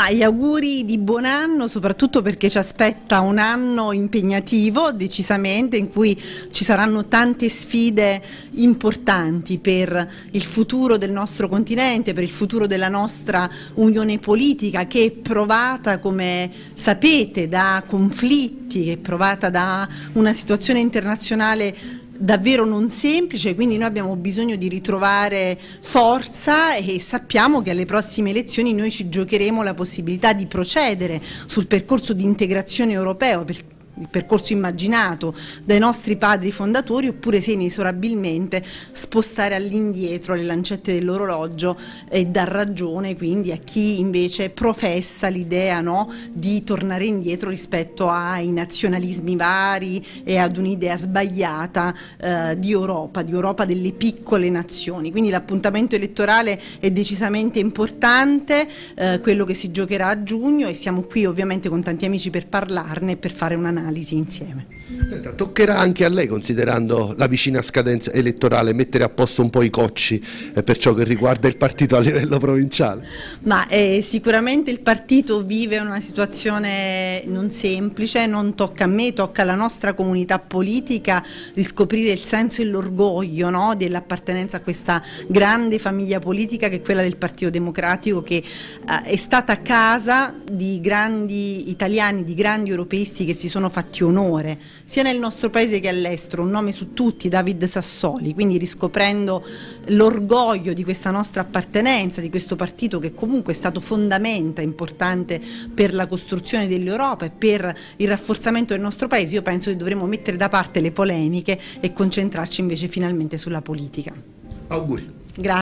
Ma gli auguri di buon anno, soprattutto perché ci aspetta un anno impegnativo, decisamente, in cui ci saranno tante sfide importanti per il futuro del nostro continente, per il futuro della nostra unione politica, che è provata, come sapete, da conflitti, che è provata da una situazione internazionale davvero non semplice, quindi noi abbiamo bisogno di ritrovare forza e sappiamo che alle prossime elezioni noi ci giocheremo la possibilità di procedere sul percorso di integrazione europeo il percorso immaginato dai nostri padri fondatori oppure se inesorabilmente spostare all'indietro le lancette dell'orologio e dar ragione quindi a chi invece professa l'idea no, di tornare indietro rispetto ai nazionalismi vari e ad un'idea sbagliata eh, di Europa, di Europa delle piccole nazioni. Quindi l'appuntamento elettorale è decisamente importante, eh, quello che si giocherà a giugno e siamo qui ovviamente con tanti amici per parlarne e per fare un'analisi analisi insieme. Senta, toccherà anche a lei, considerando la vicina scadenza elettorale, mettere a posto un po' i cocci eh, per ciò che riguarda il partito a livello provinciale? Ma eh, sicuramente il partito vive una situazione non semplice, non tocca a me, tocca alla nostra comunità politica riscoprire il senso e l'orgoglio no, dell'appartenenza a questa grande famiglia politica che è quella del Partito Democratico che eh, è stata casa di grandi italiani, di grandi europeisti che si sono fatti onore sia nel nostro paese che all'estero, un nome su tutti, David Sassoli, quindi riscoprendo l'orgoglio di questa nostra appartenenza, di questo partito che comunque è stato fondamenta importante per la costruzione dell'Europa e per il rafforzamento del nostro paese, io penso che dovremmo mettere da parte le polemiche e concentrarci invece finalmente sulla politica. Auguri. Grazie.